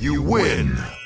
You win!